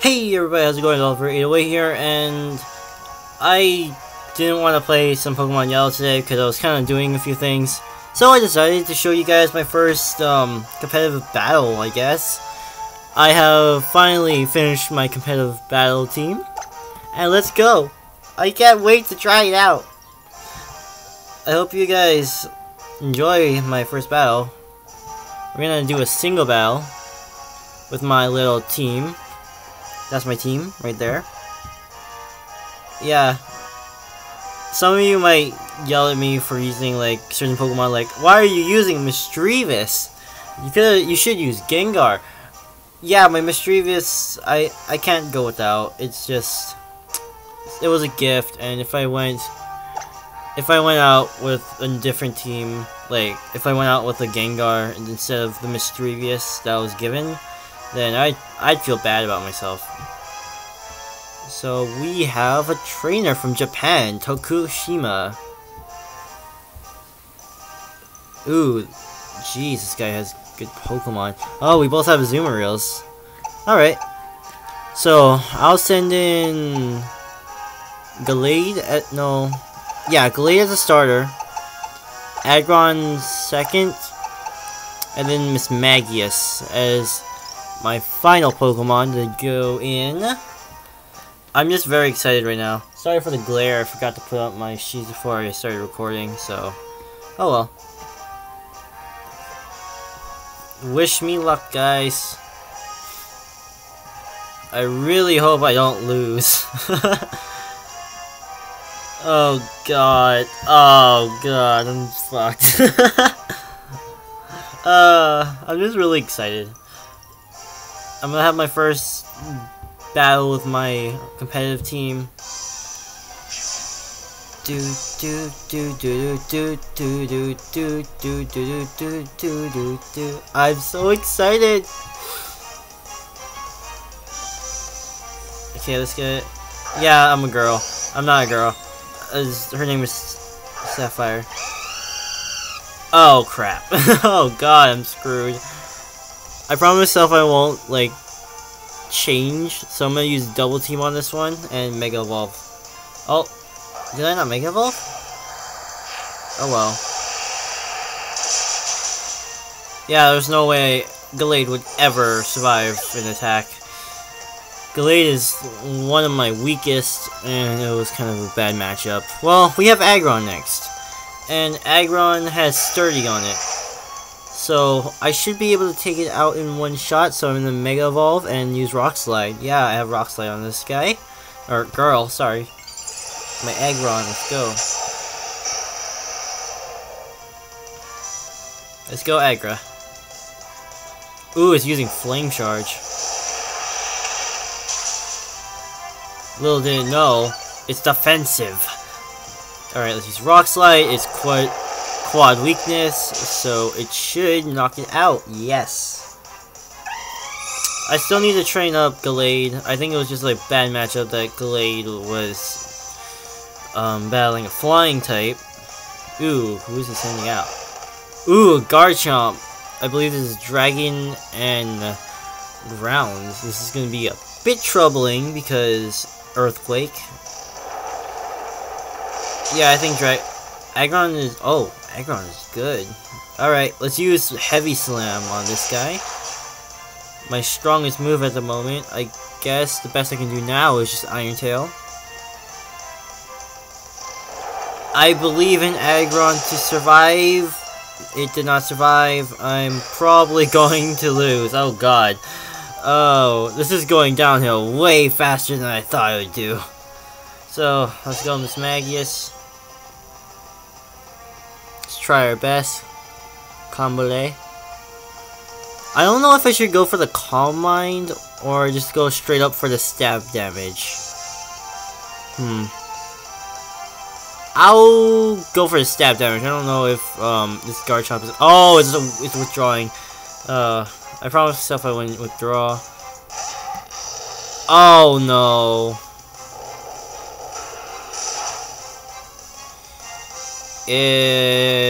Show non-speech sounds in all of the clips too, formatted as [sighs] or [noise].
Hey everybody, how's it going? Oliver 808 here, and I didn't want to play some Pokemon Yellow today because I was kind of doing a few things. So I decided to show you guys my first um, competitive battle, I guess. I have finally finished my competitive battle team, and let's go! I can't wait to try it out! I hope you guys enjoy my first battle. We're gonna do a single battle with my little team. That's my team right there. Yeah. Some of you might yell at me for using like certain Pokemon like, why are you using Misdreavus? You could you should use Gengar. Yeah, my Misdreavus I I can't go without. It's just it was a gift and if I went if I went out with a different team, like if I went out with a Gengar instead of the Misdreavus that was given, then I I'd feel bad about myself. So we have a trainer from Japan, Tokushima. Ooh, jeez, this guy has good Pokemon. Oh, we both have Azumarill. Alright. So, I'll send in... Gallade at... no... Yeah, Gallade as a starter. Aggron second. And then Mismagius as my final Pokemon to go in. I'm just very excited right now. Sorry for the glare, I forgot to put up my sheets before I started recording, so... Oh well. Wish me luck, guys. I really hope I don't lose. [laughs] oh god. Oh god, I'm fucked. [laughs] uh, I'm just really excited. I'm gonna have my first battle with my competitive team. Do do do do do do do do do do do do do do do I'm so excited! Okay, let's get it. Yeah, I'm a girl. I'm not a girl. her name is Sapphire. Oh crap. oh god, I'm screwed. I promise myself I won't, like, change. So I'm gonna use double team on this one and mega evolve. Oh, did I not mega evolve? Oh well. Yeah, there's no way Gallade would ever survive an attack. Gallade is one of my weakest, and it was kind of a bad matchup. Well, we have Aggron next. And Aggron has Sturdy on it. So, I should be able to take it out in one shot, so I'm going to Mega Evolve and use Rock Slide. Yeah, I have Rock Slide on this guy. Or, girl, sorry. My Aggron, let's go. Let's go, Aggron. Ooh, it's using Flame Charge. Little didn't know, it's defensive. Alright, let's use Rock Slide. It's quite quad weakness, so it should knock it out. Yes. I still need to train up Gallade. I think it was just like bad matchup that Gallade was um, battling a flying type. Ooh, who is he sending out? Ooh, Garchomp. I believe this is Dragon and Grounds. This is going to be a bit troubling because Earthquake. Yeah, I think Drag Aggron is... Oh, Aggron is good. Alright, let's use Heavy Slam on this guy. My strongest move at the moment. I guess the best I can do now is just Iron Tail. I believe in Aggron to survive. It did not survive. I'm probably [laughs] going to lose. Oh god. Oh, this is going downhill way faster than I thought it would do. So, let's go Mismagius try our best. Combole. I don't know if I should go for the Calm Mind or just go straight up for the stab damage. Hmm. I'll go for the stab damage. I don't know if um this Garchomp is. Oh, it's a, it's withdrawing. Uh, I promised myself I wouldn't withdraw. Oh no.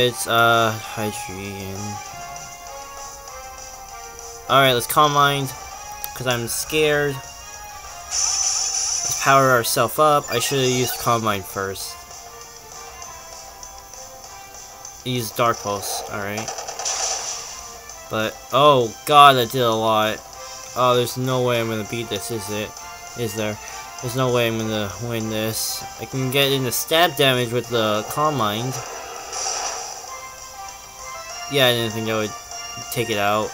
It's, uh, Hydreigon. Alright, let's Calm Mind, because I'm scared. Let's power ourselves up. I should have used Calm Mind first. Use Dark Pulse, alright. But, oh god, I did a lot. Oh, there's no way I'm gonna beat this, is it? Is there? There's no way I'm gonna win this. I can get into stab damage with the Calm Mind. Yeah, I didn't think I would take it out.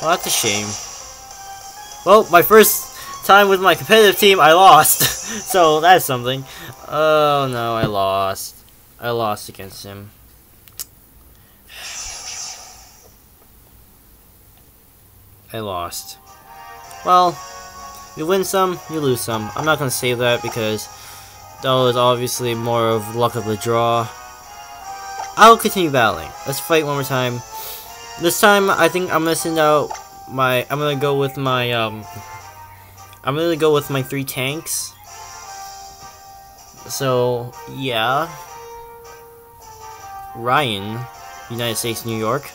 Well, that's a shame. Well, my first time with my competitive team, I lost. [laughs] so, that's something. Oh, no, I lost. I lost against him. I lost. Well, you win some, you lose some. I'm not gonna say that because that was obviously more of luck of the draw. I'll continue battling. Let's fight one more time. This time, I think I'm gonna send out my. I'm gonna go with my. Um, I'm gonna go with my three tanks. So yeah, Ryan, United States, New York.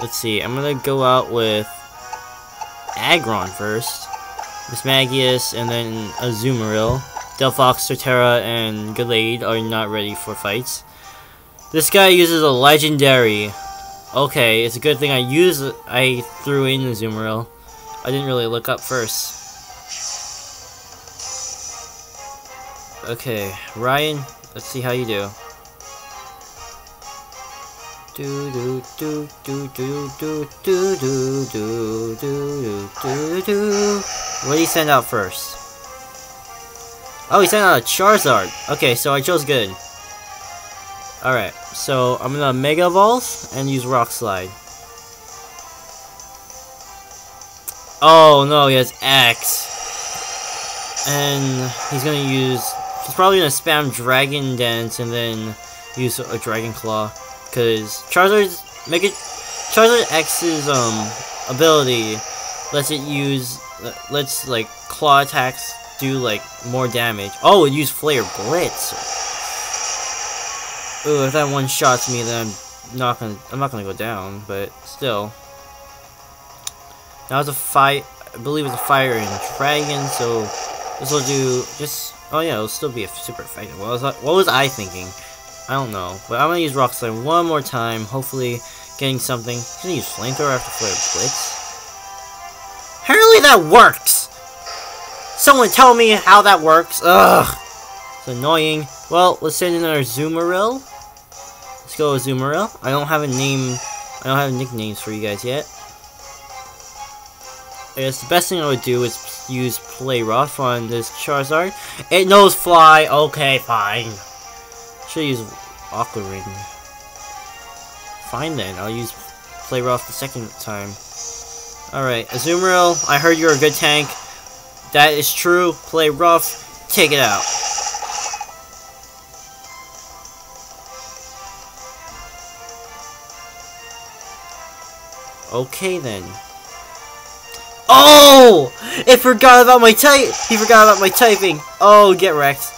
Let's see. I'm gonna go out with Aggron first, Mismagius, and then Azumarill. Delphox, Torterra, and Gallade are not ready for fights. This guy uses a legendary. Okay, it's a good thing I use I threw in the Azumarill. I didn't really look up first. Okay, Ryan, let's see how you do. Do do do do do do do do do do do do What do you send out first? Oh, he sent out a Charizard. Okay, so I chose good. Alright, so I'm gonna Mega Evolve and use Rock Slide. Oh no, he has X. And he's gonna use... He's probably gonna spam Dragon Dance and then use a Dragon Claw. Because Charizard's... Mega... Charizard X's, um, ability lets it use... Let's, like, claw attacks do like more damage. Oh, it used Flare Blitz. Ooh, if that one shots me, then I'm not gonna I'm not gonna go down, but still. That was a fight. I believe it's a fire and dragon, so this will do just. Oh yeah, it'll still be a super fight. What was I, what was I thinking? I don't know, but I'm gonna use Rock Slide one more time. Hopefully, getting something. I'm gonna use Flamethrower after Flare Blitz. Apparently that works. Someone tell me how that works. Ugh. It's annoying. Well, let's send our Zoomeril. Let's go with Zoomeril. I don't have a name. I don't have nicknames for you guys yet. I guess the best thing I would do is use Play Rough on this Charizard. It knows Fly. Okay, fine. Should use Aqua Ring. Fine then. I'll use Play Rough the second time. Alright, Azumarill, I heard you're a good tank. That is true. Play rough. Take it out. Okay then. Oh! It forgot about my type. He forgot about my typing. Oh, get wrecked.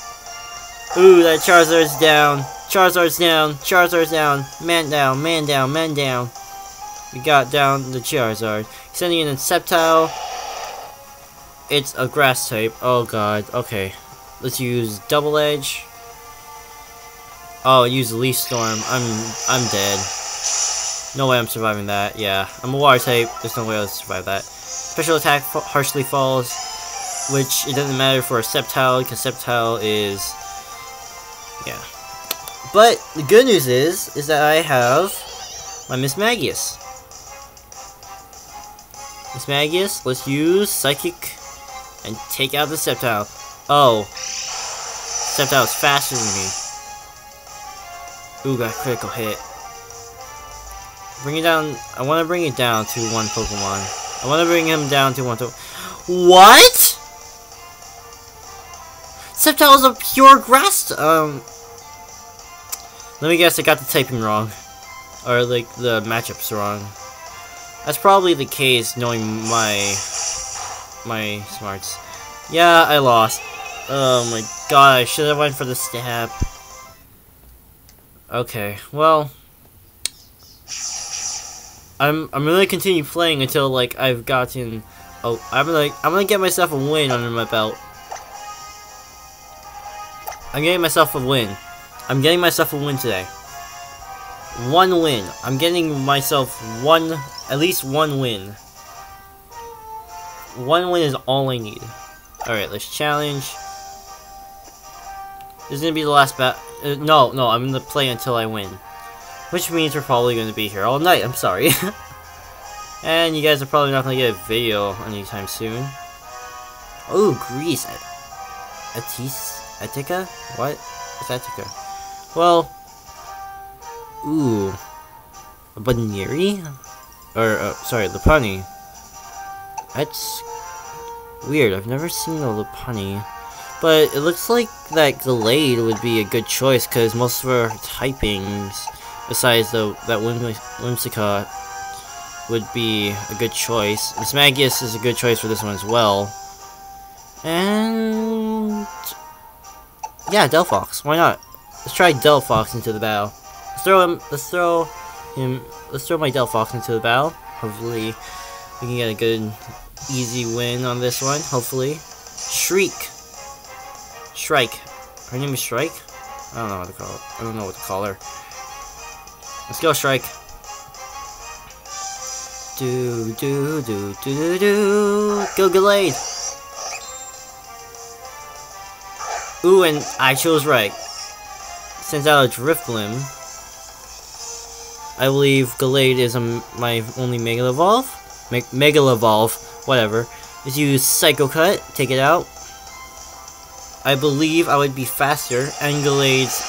Ooh, that Charizard's down. Charizard's down. Charizard's down. Man down. Man down. Man down. We got down the Charizard. Sending in a Sceptile. It's a grass type. Oh god. Okay. Let's use double edge. Oh, use leaf storm. I'm I'm dead. No way I'm surviving that. Yeah, I'm a water type. There's no way I'll survive that. Special attack harshly falls, which it doesn't matter for a Sceptile because Sceptile is yeah. But the good news is is that I have my Mismagius. Miss Magius, let's use Psychic and take out the Sceptile. Oh. Sceptile is faster than me. Ooh, got critical hit. Bring it down. I want to bring it down to one Pokemon. I want to bring him down to one to. What? Sceptile is a pure grass. Um. Let me guess. I got the typing wrong, or like the matchups wrong. That's probably the case, knowing my my smarts. Yeah, I lost. Oh my god, I should have went for the stab. Okay, well... I'm I'm gonna continue playing until like I've gotten Oh, I'm gonna I'm gonna get myself a win under my belt. I'm getting myself a win. I'm getting myself a win today. One win. I'm getting myself one, at least one win. One win is all I need. Alright, let's challenge. This is gonna be the last bat. Uh, no, no, I'm gonna play until I win. Which means we're probably gonna be here all night, I'm sorry. [laughs] and you guys are probably not gonna get a video anytime soon. Oh, Greece. Atis Attica? What? What's Attica? Well, ooh, a Buneary? Or, uh, sorry, Lopunny. That's weird. I've never seen a Lopunny. But it looks like that Gallade would be a good choice because most of our typings, besides the that Whim Whimsicott, would be a good choice. And is a good choice for this one as well. And yeah, Delphox. Why not? Let's try Delphox into the battle. Let's throw him. Let's throw him. Let's throw my Delphox into the battle. Hopefully, we can get a good, easy win on this one. Hopefully, Shriek. Shrike. Her name is Shrike. I don't know what to call. I don't know what to call her. Let's go, Shrike. Do do do do do do. Go Gallade. Ooh, and I chose right. Sends out a Drifblim. I believe Gallade is a, my only Mega Evolve. Me Mega Evolve, whatever. Let's use Psycho Cut, take it out. I believe I would be faster, and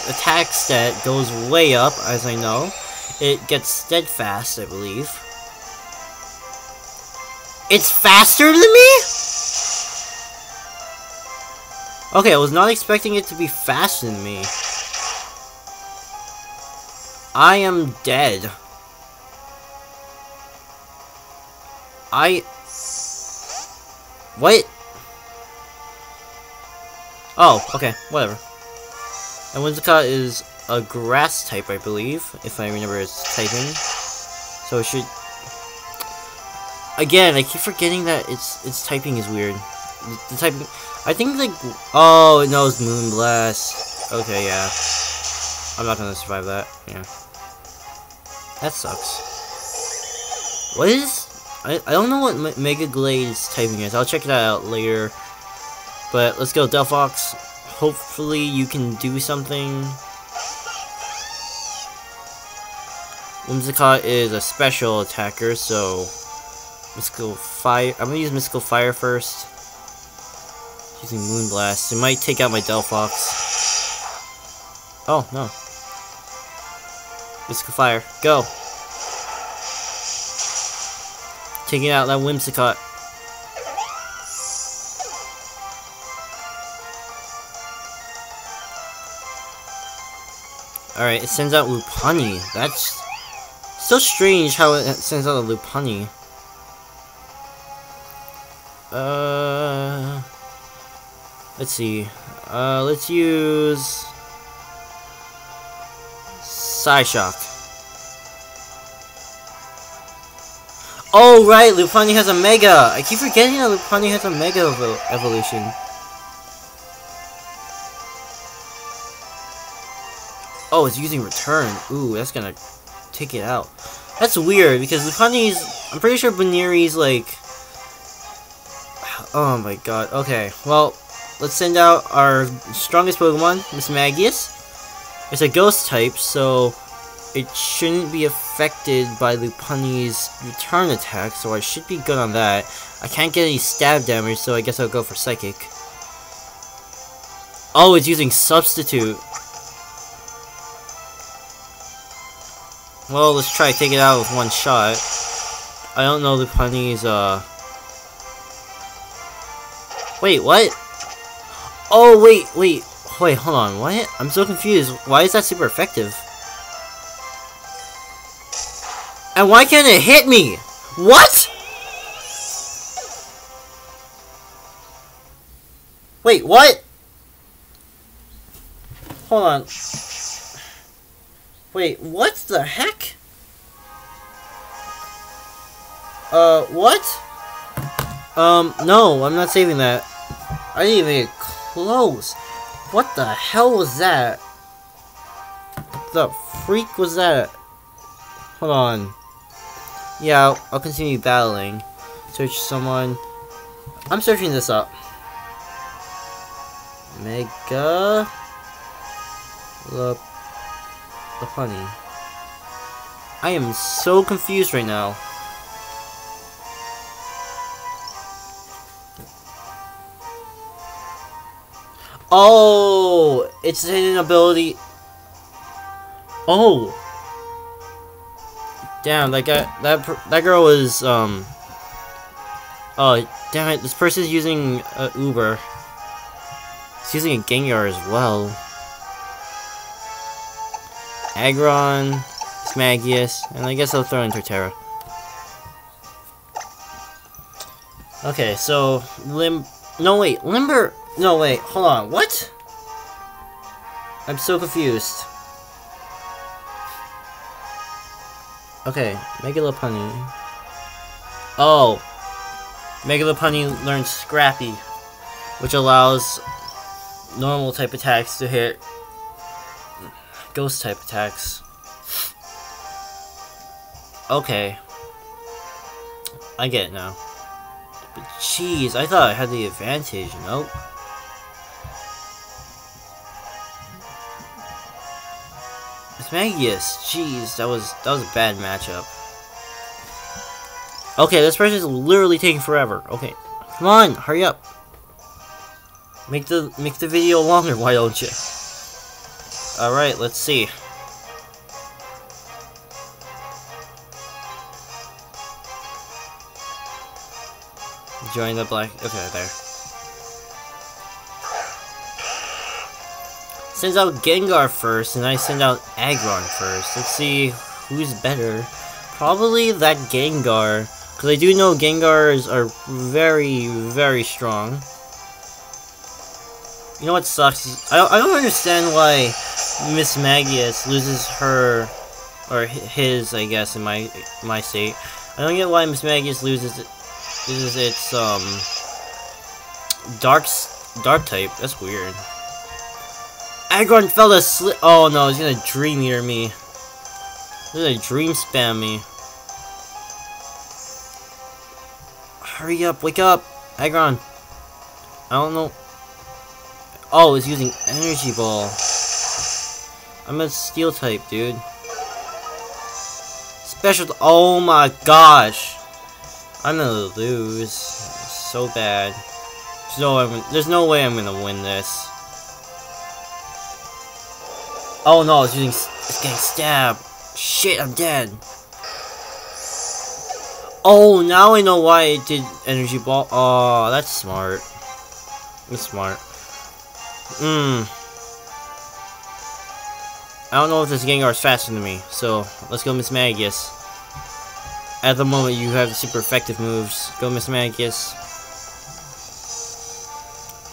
attack stat goes way up, as I know. It gets steadfast, I believe. It's faster than me? Okay, I was not expecting it to be faster than me. I am dead. I... What? Oh, okay, whatever. And Whimsicott is a grass type, I believe, if I remember its typing. So it should... Again, I keep forgetting that its its typing is weird. The, the typing... I think like... Oh, it knows Moonblast. Okay, yeah. I'm not gonna survive that. Yeah. That sucks. What is... I, I don't know what Me Mega Gallade's typing is. I'll check that out later. But let's go, Delphox. Hopefully you can do something. Whimsicott is a special attacker, so... Mystical Fire... I'm gonna use Mystical Fire first. Using Moonblast. It might take out my Delphox. Oh, no. Mystical Fire. Go! Taking out that Whimsicott. Alright, it sends out Lopunny. That's so strange how it sends out a Lopunny. Uh, let's see. Uh, let's use Psyshock. Oh right, Lopunny has a Mega. I keep forgetting that Lopunny has a Mega evo evolution. Oh, it's using return. Ooh, that's gonna take it out. That's weird, because Lopunny's... I'm pretty sure Buneary's, like... Oh my god. Okay, well, let's send out our strongest Pokemon, Mismagius. It's a ghost type, so it shouldn't be affected by Lopunny's return attack, so I should be good on that. I can't get any stab damage, so I guess I'll go for Psychic. Oh, it's using Substitute. Well, let's try to take it out with one shot. I don't know punny's, uh... Wait, what? Oh, wait, wait. Wait, hold on, what? I'm so confused. Why is that super effective? And why can't it hit me? What? Wait, what? Hold on. Wait, what the heck? Uh, what? Um, no, I'm not saving that. I didn't even get close. What the hell was that? the freak was that? Hold on. Yeah, I'll, continue battling. Search someone. I'm searching this up. Mega... Le... Lopunny. I am so confused right now. Oh, it's an ability. Oh, damn! That guy, that that girl was um. Oh, damn it! This person's using uh, Uber. He's using a Gengar as well. Aggron, Smagius, and I guess I'll throw in Torterra. Okay, so Lim. No wait, Limber. No wait, hold on. What? I'm so confused. Okay, Mega Lopunny. Oh, Mega Lopunny learns Scrappy, which allows normal type attacks to hit ghost type attacks. Okay. I get it now. But jeez, I thought I had the advantage, nope. Magius, jeez, that was that was a bad matchup. Okay, this person is literally taking forever. Okay, come on, hurry up. Make the make the video longer, [laughs] why don't you? All right, let's see. Join the black. Okay, there. Sends out Gengar first, and I send out Aggron first. Let's see who's better. Probably that Gengar, because I do know Gengars are very, very strong. You know what sucks? I don't, I don't understand why Mismagius loses her, or his, I guess, in my my state. I don't get why Mismagius loses loses its um dark dark type. That's weird. Aggron fell asleep. Oh no, he's gonna dream eater me. He's gonna dream spam me. Hurry up, wake up, Aggron. I don't know. Oh, he's using energy ball. I'm a steel type, dude. Special. Oh my gosh. I'm gonna lose. So bad. No, there's no way I'm gonna win this. Oh no, it's using it's getting stabbed. Shit, I'm dead. Oh, now I know why it did energy ball. Oh, that's smart. That's smart. Mmm. I don't know if this Gengar is faster than me, so let's go Mismagius. At the moment, you have super effective moves. Go Mismagius.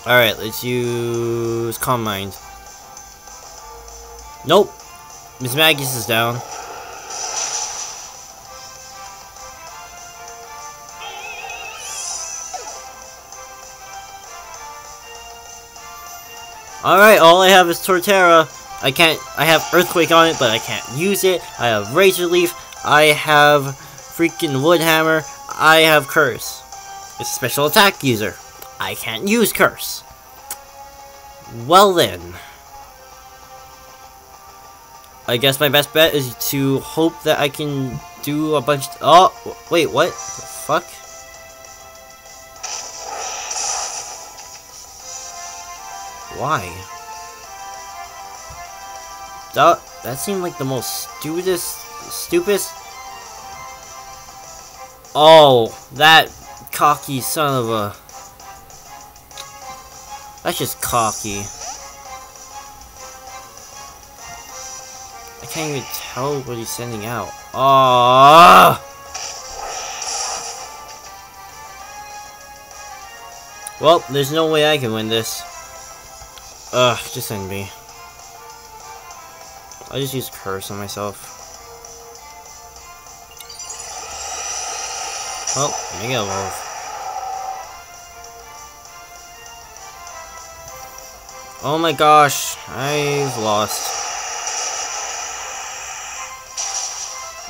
Alright, let's use Calm Mind. Nope. Mismagius is down. Alright, all I have is Torterra. I can't, I have Earthquake on it, but I can't use it. I have Razor Leaf. I have freaking Wood Hammer. I have Curse. It's a special attack user. I can't use Curse. Well then. I guess my best bet is to hope that I can do a bunch Oh, wait, what? The fuck? Why? That, that seemed like the most stupidest, stupidest... Oh, that cocky son of a... That's just cocky. can't even tell what he's sending out. Ah! Well, there's no way I can win this. Ugh, just send me. I just use curse on myself. Well, mega evolve. Oh my gosh, I've lost.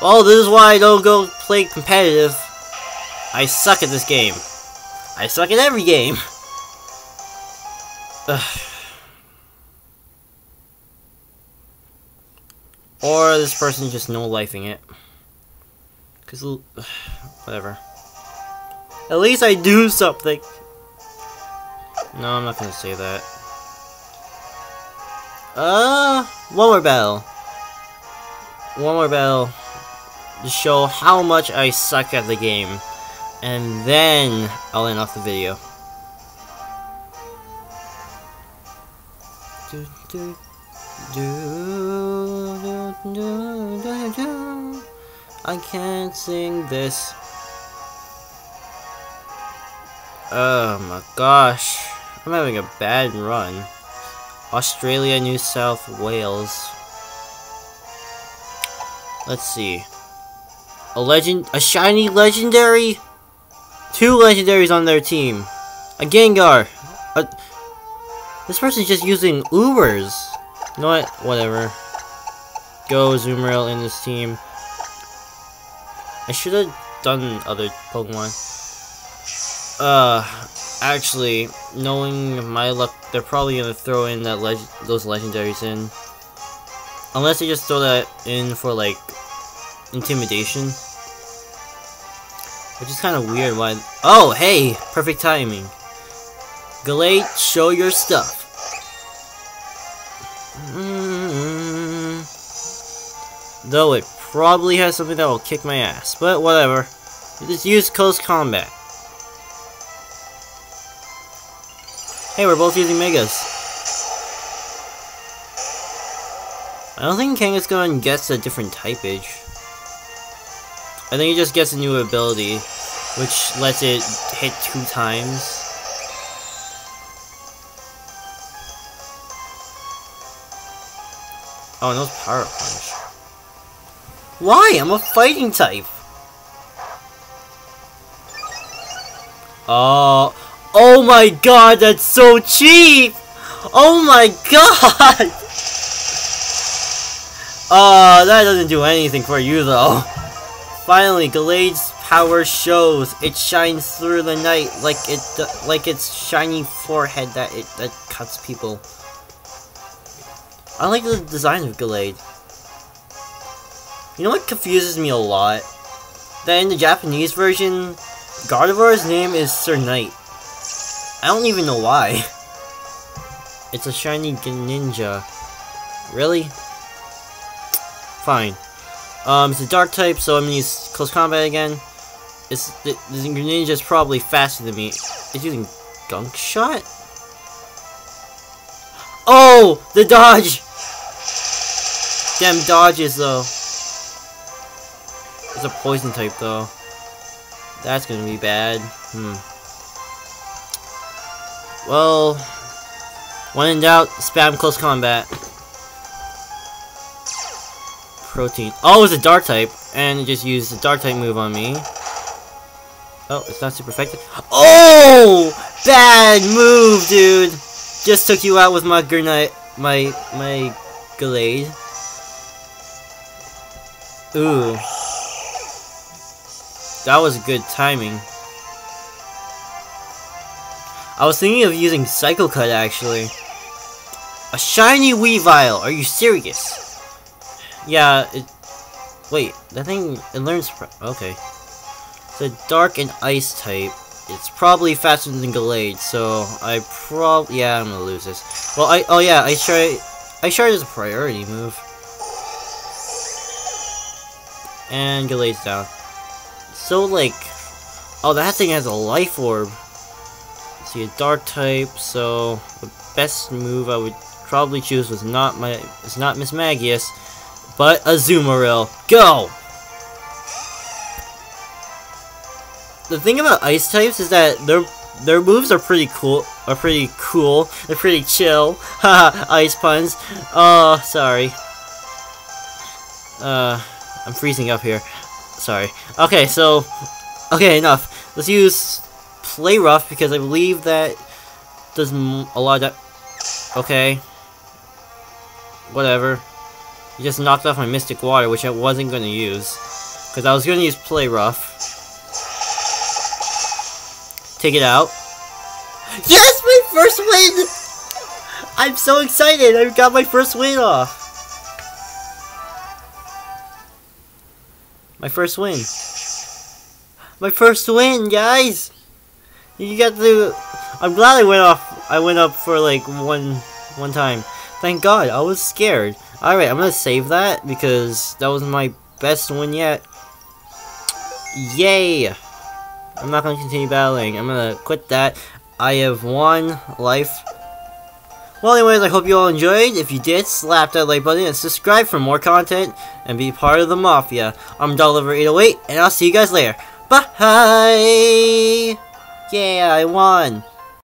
Well, this is why I don't go play competitive. I suck at this game. I suck at every game. Ugh. [sighs] Or this person just no lifing it. Cause [sighs] whatever. At least I do something. No, I'm not gonna say that. Uh, one more battle. One more battle to show how much I suck at the game. And then I'll end off the video. I can't sing this. Oh my gosh. I'm having a bad run. Australia, New South Wales. Let's see. A legend, a shiny legendary? Two legendaries on their team. A Gengar. A, this person's just using Ubers. You know what? Whatever. Go Azumarill in this team. I should have done other Pokemon. Uh, actually, knowing my luck, they're probably gonna throw in that leg those legendaries in. Unless they just throw that in for like intimidation. Which is kind of weird why- Oh, hey! Perfect timing. Gallade, show your stuff. Mm -hmm. Though it probably has something that will kick my ass, but whatever. Just use close combat. Hey, we're both using Megas. I don't think Kangaskhan gets a different typeage. I think it just gets a new ability, which lets it hit two times. Oh, no Power Punch. Why? I'm a fighting type! Oh, oh my god, that's so cheap! Oh my god! Oh, [laughs] that doesn't do anything for you though. [laughs] Finally, Gallade's power shows. It shines through the night like it like its shiny forehead that it that cuts people. I like the design of Gallade. You know what confuses me a lot? That in the Japanese version, Gardevoir's name is Sir Knight. I don't even know why. [laughs] It's a shiny ninja. Really? Fine. Um, it's a dark type, so I'm gonna use close combat again. It's the, the probably faster than me. It's using gunk shot. Oh, the dodge! Damn dodges though. It's a poison type though. That's gonna be bad. Hmm. Well, when in doubt, spam close combat protein. Oh, it's a dark type, and just use the dark type move on me. Oh, it's not super effective. Oh! Bad move, dude! Just took you out with my grenade, my, my Gallade. Ooh. That was good timing. I was thinking of using Psycho Cut, actually. A shiny Weavile, are you serious? Yeah, it... Wait, that thing... It learns... Okay. The dark and ice type. It's probably faster than Gallade, so I prob... Yeah, I'm gonna lose this. Well, I... Oh, yeah, I try... Ice Shard as a priority move. And Gallade's down. So, like... Oh, that thing has a life orb. See, a dark type, so... The best move I would probably choose was not my... It's not Mismagius but Azumarill. Go! The thing about ice types is that their their moves are pretty cool. Are pretty cool. They're pretty chill. [laughs] Haha, ice puns. Oh, sorry. Uh, I'm freezing up here. Sorry. Okay, so, okay, enough. Let's use Play Rough because I believe that does a lot of Okay. Whatever. You just knocked off my Mystic Water, which I wasn't going to use. Because I was going to use Play Rough. Take it out. Yes! My first win! I'm so excited! I got my first win off! My first win. My first win, guys! You got to... I'm glad I went off... I went up for like one... One time. Thank God, I was scared. Alright, I'm gonna save that because that was my best win yet. Yay! I'm not gonna continue battling. I'm gonna quit that. I have one life. Well, anyways, I hope you all enjoyed. If you did, slap that like button and subscribe for more content and be part of the Mafia. I'm doglover808, and I'll see you guys later. Bye! Yeah, I won!